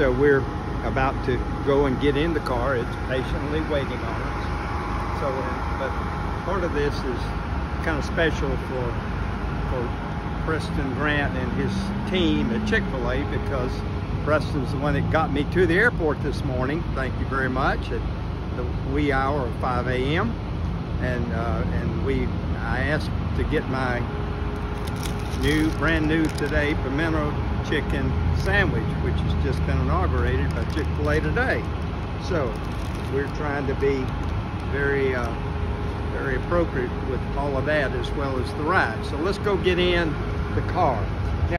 so we're about to go and get in the car. It's patiently waiting on us. So, but part of this is kind of special for for Preston Grant and his team at Chick-fil-A because Preston's the one that got me to the airport this morning. Thank you very much at the wee hour of 5 a.m. And uh, and we I asked to get my new, brand new today pimento chicken sandwich, which has just been inaugurated by Chick-fil-A today. So we're trying to be very, uh, very appropriate with all of that as well as the ride. So let's go get in the car.